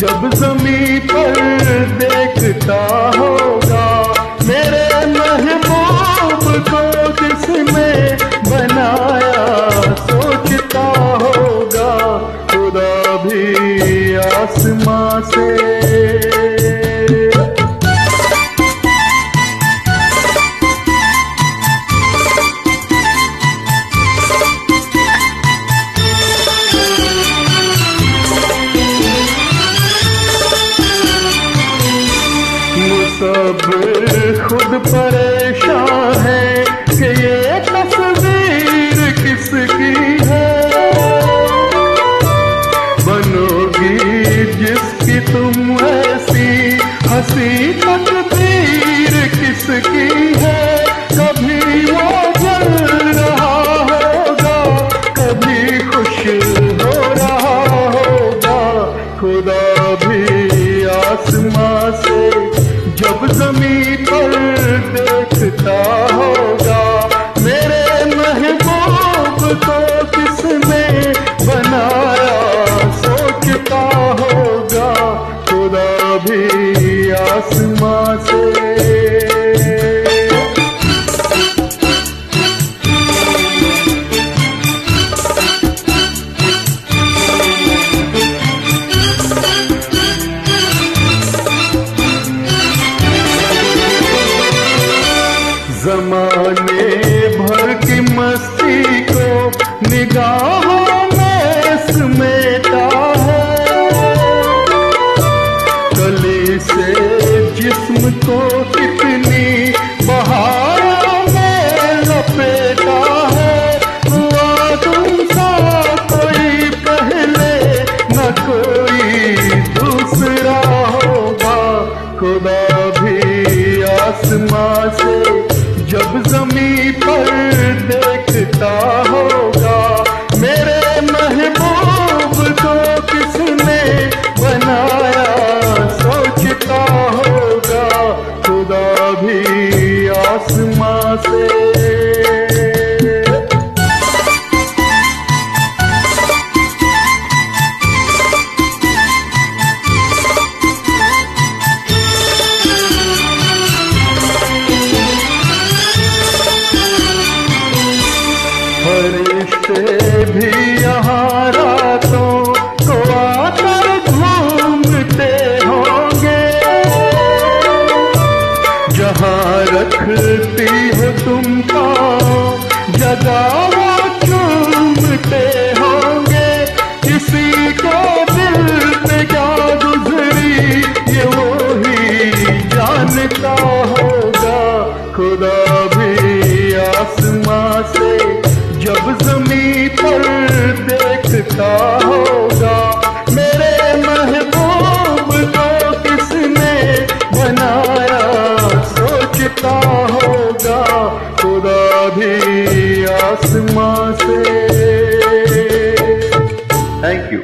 जब जमी पर देखता हो खुद परेशान है कि ये तस्वीर किसकी है? बनोगी जिसकी तुम ऐसी हँसी तस्वीर किसकी है? कभी वो किसने बनाया सोचता होगा खुदा भी आसमां से। जमाने भर की मस्ती निगाहों में समेटा है। कली से जिस्म को कितनी बहारों में लपेटा है। हुआ तुमसा कोई पहले, न कोई दूसरा होगा। खुदा भी आसमां से जब जमी पर देखता होगा, मेरे महबूब को किसने बनाया? सोचता होगा, खुदा भी आसमां से भी यहाँ रातों को आकर घूमते होंगे। जहाँ रखती हो तुम का जगह खुदा भी आसमां से। Thank you